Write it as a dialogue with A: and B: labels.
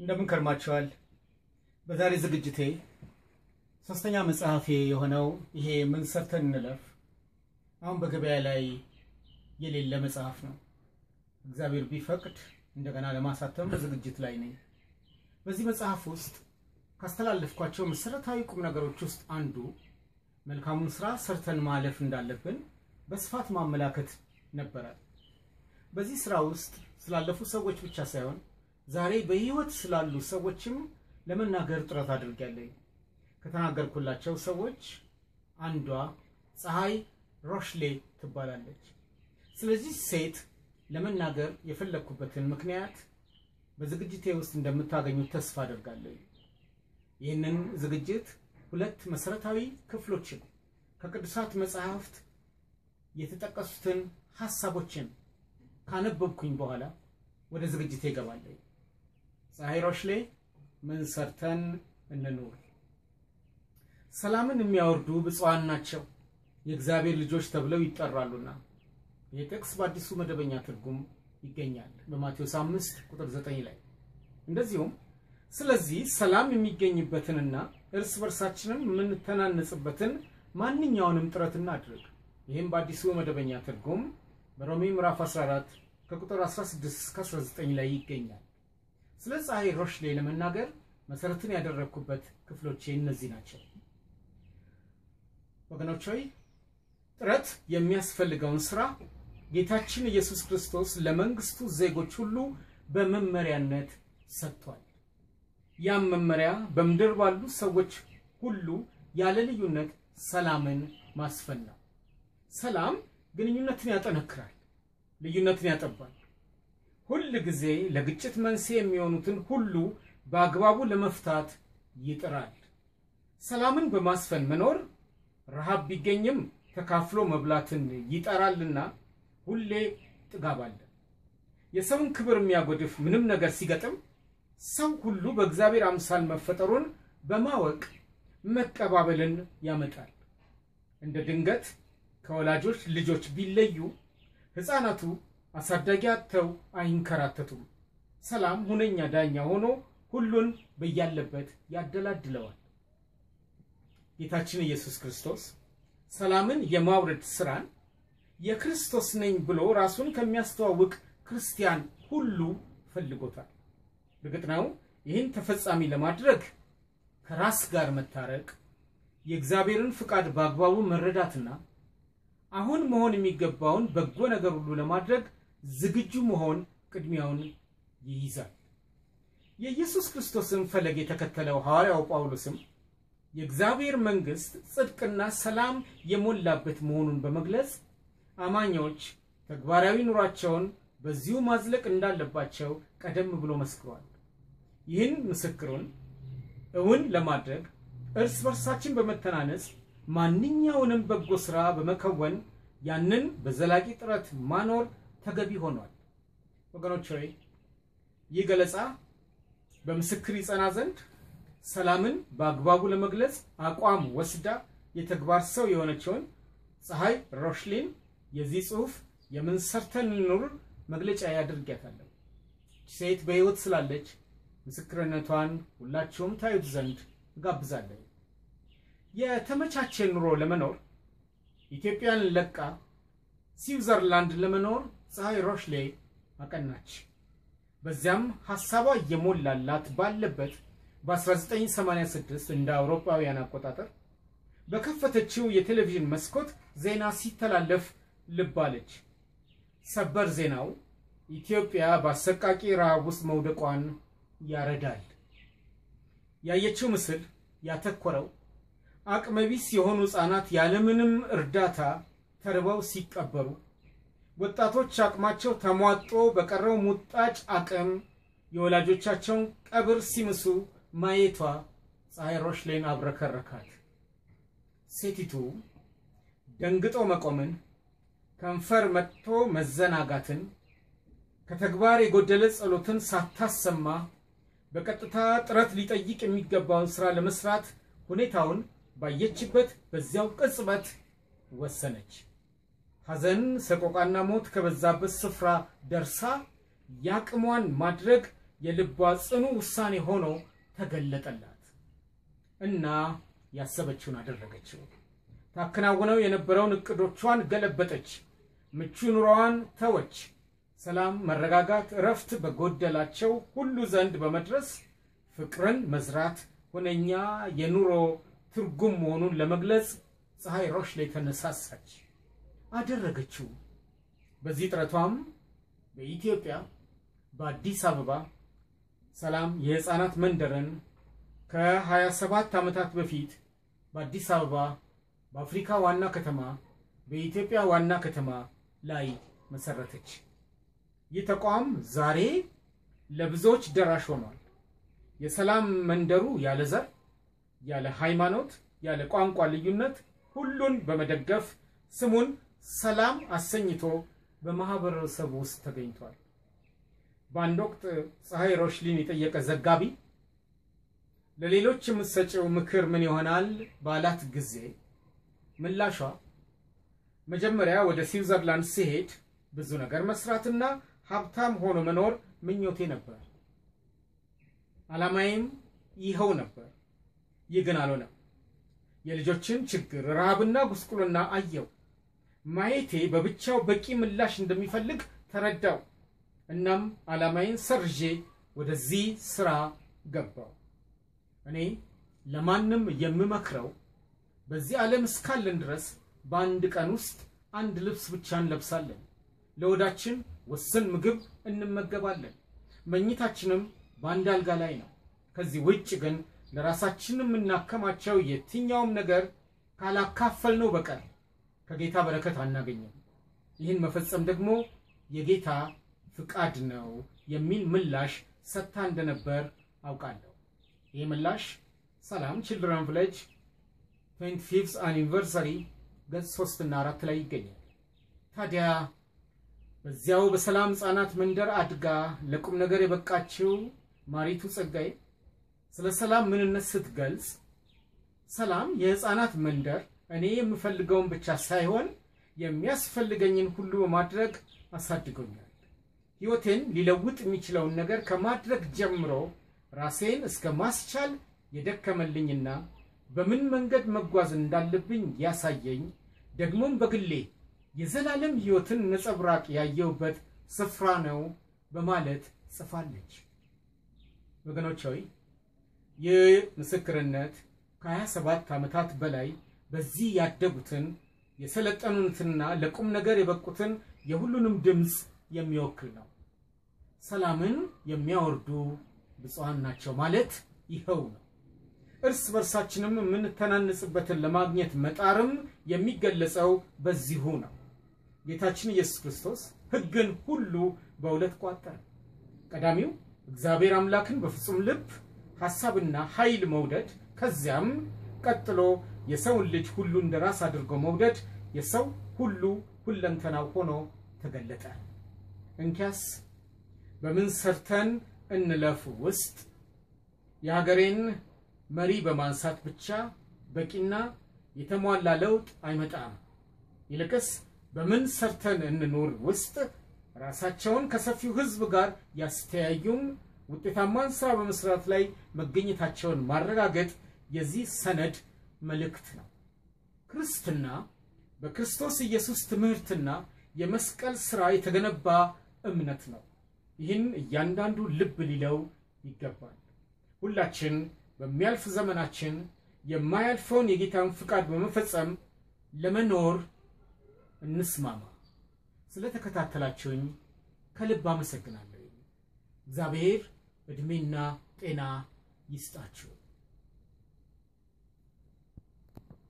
A: እንደምን ከርማችኋል? በዛሬ ዝግጅቴ ሶስተኛ መጽሐፌ የሆነው ይሄ ምን ሰርተን እንለፍ አሁን በገበያ ላይ የሌለ መጽሐፍ ነው። እግዚአብሔር ቢፈቅድ እንደገና ለማሳተም በዝግጅት ላይ ነኝ። በዚህ መጽሐፍ ውስጥ ካስተላለፍኳቸው መሰረታዊ ቁም ነገሮች ውስጥ አንዱ መልካሙን ስራ ሰርተን ማለፍ እንዳለብን በስፋት ማመላከት ነበረ። በዚህ ስራ ውስጥ ስላለፉ ሰዎች ብቻ ሳይሆን ዛሬ በህይወት ስላሉ ሰዎችም ለመናገር ጥረት አድርጌያለሁ። ከተናገርኩላቸው ሰዎች አንዷ ፀሐይ ሮሽሌ ትባላለች። ስለዚህ ሴት ለመናገር የፈለግኩበትን ምክንያት በዝግጅቴ ውስጥ እንደምታገኙት ተስፋ አደርጋለሁ። ይህንን ዝግጅት ሁለት መሰረታዊ ክፍሎችን ከቅዱሳት መጽሐፍት የተጠቀሱትን ሀሳቦችን ካነበብኩኝ በኋላ ወደ ዝግጅቴ እገባለሁ። ፀሐይ ሮሽሌ ምን ሰርተን እንኑር? ሰላምን የሚያወርዱ ብፁዓን ናቸው የእግዚአብሔር ልጆች ተብለው ይጠራሉና። ይህ ጥቅስ በአዲሱ መደበኛ ትርጉም ይገኛል በማቴዎስ 5 ቁጥር 9 ላይ። እንደዚሁም ስለዚህ ሰላም የሚገኝበትንና እርስ በርሳችንን የምንተናነጽበትን ማንኛውንም ጥረት እናድርግ። ይህም በአዲሱ መደበኛ ትርጉም በሮሜ ምዕራፍ 14 ከቁጥር 16 እስከ 19 ላይ ይገኛል። ስለ ፀሐይ ሮሽሌ ለመናገር መሰረትን ያደረግኩበት ክፍሎቼ እነዚህ ናቸው። ወገኖች ሆይ ጥረት የሚያስፈልገውን ስራ ጌታችን ኢየሱስ ክርስቶስ ለመንግስቱ ዜጎች ሁሉ በመመሪያነት ሰጥቷል። ያም መመሪያ በምድር ባሉ ሰዎች ሁሉ ያለ ልዩነት ሰላምን ማስፈን ነው። ሰላም ግንኙነትን ያጠነክራል፣ ልዩነትን ያጠባል። ሁል ጊዜ ለግጭት መንስኤ የሚሆኑትን ሁሉ በአግባቡ ለመፍታት ይጥራል። ሰላምን በማስፈን መኖር ረሃብ ቢገኝም ተካፍሎ መብላትን ይጠራልና ሁሌ ጥጋብ አለ። የሰውን ክብር የሚያጎድፍ ምንም ነገር ሲገጥም ሰው ሁሉ በእግዚአብሔር አምሳል መፈጠሩን በማወቅ መቀባበልን ያመጣል። እንደ ድንገት ከወላጆች ልጆች ቢለዩ ሕፃናቱ አሳዳጊ አጥተው አይንከራተቱም። ሰላም ሁነኛ ዳኛ ሆኖ ሁሉን በያለበት ያደላድለዋል። ጌታችን ኢየሱስ ክርስቶስ ሰላምን የማውረድ ስራን የክርስቶስ ነኝ ብሎ ራሱን ከሚያስተዋውቅ ክርስቲያን ሁሉ ፈልጎታል። እርግጥ ነው ይህን ተፈጻሚ ለማድረግ ከራስ ጋር መታረቅ፣ የእግዚአብሔርን ፍቃድ በአግባቡ መረዳትና አሁን መሆን የሚገባውን በጎ ነገር ሁሉ ለማድረግ ዝግጁ መሆን ቅድሚያውን ይይዛል። የኢየሱስ ክርስቶስን ፈለግ የተከተለው ሐዋርያው ጳውሎስም የእግዚአብሔር መንግሥት ጽድቅና ሰላም የሞላበት መሆኑን በመግለጽ አማኞች ተግባራዊ ኑሯቸውን በዚሁ ማዝለቅ እንዳለባቸው ቀደም ብሎ መስክሯል። ይህን ምስክሩን እውን ለማድረግ እርስ በርሳችን በመተናነጽ ማንኛውንም በጎ ሥራ በመከወን ያንን በዘላቂ ጥረት ማኖር ተገቢ ሆኗል። ወገኖች ሆይ ይህ ገለጻ በምስክር ይጸና ዘንድ ሰላምን በአግባቡ ለመግለጽ አቋም ወስዳ የተግባር ሰው የሆነችውን ፀሐይ ሮሽሊን የዚህ ጽሑፍ የምን ሰርተን እንኑር መግለጫ ያድርጊያታለሁ። ሴት በሕይወት ስላለች ምስክርነቷን ሁላችሁም ታዩት ዘንድ እጋብዛለሁ። የተመቻቸ ኑሮ ለመኖር ኢትዮጵያን ለቃ ስዊዘርላንድ ለመኖር ፀሐይ ሮሽሌ አቀናች። በዚያም ሐሳቧ እየሞላላት ባለበት በ1986 እንደ አውሮፓውያን አቆጣጠር በከፈተችው የቴሌቪዥን መስኮት ዜና ሲተላለፍ ልብ አለች። ሰበር ዜናው ኢትዮጵያ በአሰቃቂ ረሃብ ውስጥ መውደቋን ያረዳል። ያየችው ምስል ያተኮረው አቅመቢስ የሆኑ ሕፃናት ያለምንም እርዳታ ተርበው ሲቀበሩ፣ ወጣቶች አቅማቸው ተሟጦ በቀረው ሙጣጭ አቅም የወላጆቻቸውን ቀብር ሲምሱ ማየቷ ፀሐይ ሮሽሌን አብረከረካት። ሴቲቱ ደንግጦ መቆምን፣ ከንፈር መጥቶ መዘናጋትን፣ ከተግባር የጎደለ ጸሎትን ሳታሰማ በቀጥታ ጥረት ሊጠይቅ የሚገባውን ሥራ ለመስራት ሁኔታውን ባየችበት በዚያው ቅጽበት ወሰነች። ሐዘን፣ ሰቆቃና ሞት ከበዛበት ስፍራ ደርሳ ያቅሟን ማድረግ የልቧ ጽኑ ውሳኔ ሆኖ ተገለጠላት እና ያሰበችውን አደረገችው። ታከናውነው የነበረውን እቅዶቿን ገለበጠች። ምቹ ኑሮዋን ተወች። ሰላም፣ መረጋጋት፣ እረፍት በጎደላቸው ሁሉ ዘንድ በመድረስ ፍቅርን መዝራት ሁነኛ የኑሮ ትርጉም መሆኑን ለመግለጽ ፀሐይ ሮሽ ላይ ተነሳሳች፣ አደረገችው። በዚህ ጥረቷም በኢትዮጵያ በአዲስ አበባ ሰላም የሕፃናት መንደርን ከ27 ዓመታት በፊት በአዲስ አበባ በአፍሪካ ዋና ከተማ በኢትዮጵያ ዋና ከተማ ላይ መሰረተች። ይህ ተቋም ዛሬ ለብዙዎች ደራሽ ሆኗል። የሰላም መንደሩ ያለ ዘር፣ ያለ ሃይማኖት፣ ያለ ቋንቋ ልዩነት ሁሉን በመደገፍ ስሙን ሰላም አሰኝቶ በማህበረሰቡ ውስጥ ተገኝቷል። በአንድ ወቅት ፀሐይ ሮሽሊን የጠየቀ ዘጋቢ ለሌሎች የምትሰጪው ምክር ምን ይሆናል ባላት ጊዜ ምላሿ መጀመሪያ ወደ ስዊዘርላንድ ሲሄድ ብዙ ነገር መስራትና ሀብታም ሆኖ መኖር ምኞቴ ነበር። ዓላማዬም ይኸው ነበር። ይህ ግን አልሆነም። የልጆችን ችግር፣ ረሃብና ጉስቁልና አየው። ማየቴ በብቻው በቂ ምላሽ እንደሚፈልግ ተረዳው። እናም ዓላማዬን ሰርዤ ወደዚህ ስራ ገባው። እኔ ለማንም የምመክረው በዚህ ዓለም እስካለን ድረስ በአንድ ቀን ውስጥ አንድ ልብስ ብቻ እንለብሳለን። ለወዳችን ውስን ምግብ እንመገባለን። መኝታችንም በአንድ አልጋ ላይ ነው። ከዚህ ውጭ ግን ለራሳችን የምናከማቸው የትኛውም ነገር ካላካፈልነው በቀር ከጌታ በረከት አናገኝም። ይህን መፈጸም ደግሞ የጌታ ፍቃድ ነው የሚል ምላሽ ሰጥታ እንደነበር አውቃለሁ። ይህ ምላሽ ሰላም Children Village 25th anniversary ገጽ 3 እና 4 ላይ ይገኛል። ታዲያ በዚያው በሰላም ሕፃናት መንደር አድጋ ለቁም ነገር የበቃችው ማሪቱ ጸጋዬ ስለ ሰላም ምንነት ስትገልጽ ሰላም የሕፃናት መንደር እኔ የምፈልገውን ብቻ ሳይሆን የሚያስፈልገኝን ሁሉ በማድረግ አሳድጎኛል። ሕይወቴን ሊለውጥ የሚችለውን ነገር ከማድረግ ጀምሮ ራሴን እስከ ማስቻል የደከመልኝና በምን መንገድ መጓዝ እንዳለብኝ ያሳየኝ ደግሞም በግሌ የዘላለም ሕይወትን ነጸብራቅ ያየሁበት ስፍራ ነው በማለት ጽፋለች። ወገኖች ሆይ ይህ ምስክርነት ከ27 ዓመታት በላይ በዚህ ያደጉትን የሰለጠኑትንና ለቁም ነገር የበቁትን የሁሉንም ድምፅ የሚወክል ነው። ሰላምን የሚያወርዱ ብፁዓን ናቸው ማለት ይኸው ነው። እርስ በርሳችንም የምንተናነጽበትን ለማግኘት መጣርም የሚገለጸው በዚሁ ነው። ጌታችን ኢየሱስ ክርስቶስ ሕግን ሁሉ በሁለት ቋጠረ። ቀዳሚው እግዚአብሔር አምላክን በፍጹም ልብ ሐሳብና ኃይል መውደድ፣ ከዚያም ቀጥሎ የሰውን ልጅ ሁሉ እንደ ራስ አድርጎ መውደድ የሰው ሁሉ ሁለንተናው ሆኖ ተገለጠ። እንኪያስ በምን ሰርተን እንለፍ ውስጥ የሀገሬን መሪ በማንሳት ብቻ በቂና የተሟላ ለውጥ አይመጣም። ይልቅስ በምን ሰርተን እንኑር ውስጥ ራሳቸውን ከሰፊው ሕዝብ ጋር ያስተያዩም ውጤታማን ስራ በመስራት ላይ መገኘታቸውን ማረጋገጥ የዚህ ሰነድ መልእክት ነው። ክርስትና በክርስቶስ ኢየሱስ ትምህርትና የመስቀል ስራ የተገነባ እምነት ነው። ይህን እያንዳንዱ ልብ ሊለው ይገባል። ሁላችን በሚያልፍ ዘመናችን የማያልፈውን የጌታን ፍቃድ በመፈጸም ለመኖር እንስማማ። ስለተከታተላችሁኝ ከልብ አመሰግናለሁ። እግዚአብሔር ዕድሜና ጤና ይስጣችሁ።